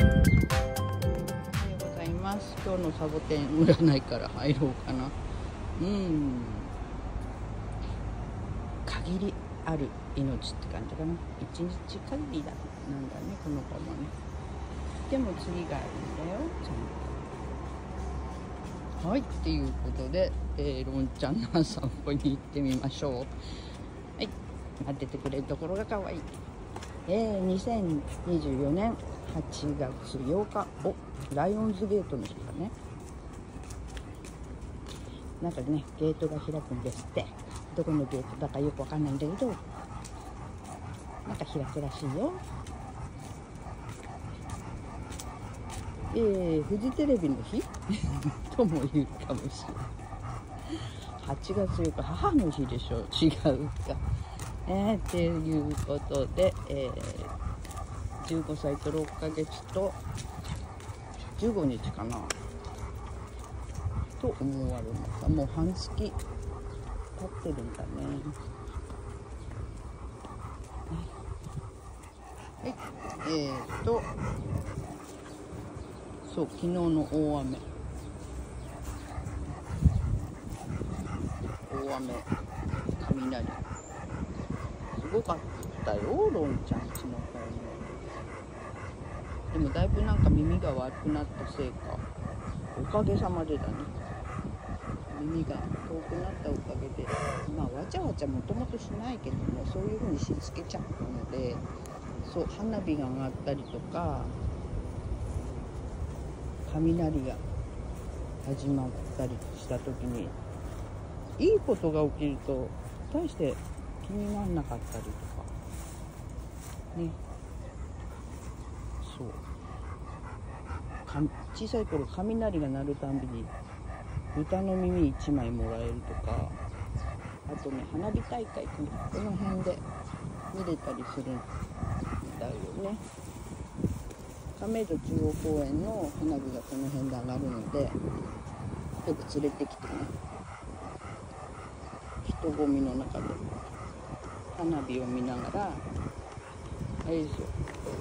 おはようございます。今日のサボテン占いから入ろうかな。うん。限りある命って感じかな。一日限りだなんだねこの子もね。でも次があるんだよちゃんと。はいっていうことで、えー、ロンちゃんの散歩に行ってみましょう。はい待っててくれるところが可愛い。えー、2024年。8月8日おライオンズゲートの日だね。なんかねゲートが開くんですって。どこのゲートだかよくわかんないんだけどなんか開くらしいよ。えー、フジテレビの日？とも言うかもしれない。8月4日母の日でしょ？違うか。えー、っていうことで、えー、15歳と6ヶ月と15日かな。と思われます。もう半月経ってるんだね。はい。えーとそう昨日の大雨。大雨雷。すごかったよロンちゃんちのだいぶなんか耳が悪くなったせいか。おかげさまでだね。耳が遠くなったおかげで。まあわちゃわちゃもともとしないけどもそういう風にしつけちゃったのでそう花火が上がったりとか雷が始まったりした時にいいことが起きると大して気にならなかったりとか。ね。そう。小さい頃雷が鳴るたんびに豚の耳1枚もらえるとかあとね花火大会ってこの辺で見れたりするんだよね。亀戸中央公園の花火がこの辺で上がるのでよく連れてきてね。人混みの中で花火を見ながらあれですよ。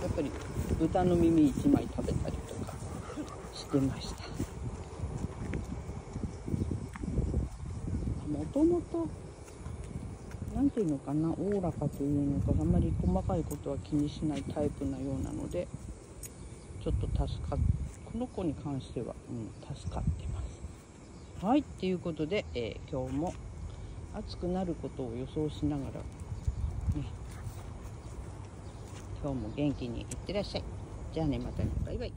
やっぱり豚の耳1枚食べたりとかしてましたもともと何ていうのかなおおらかというのかあんまり細かいことは気にしないタイプなようなのでちょっと助かっこの子に関しては、うん、助かってますはいっていうことで、えー、今日も暑くなることを予想しながらね、今日も元気にいってらっしゃい。じゃあね、またね。バイバイ。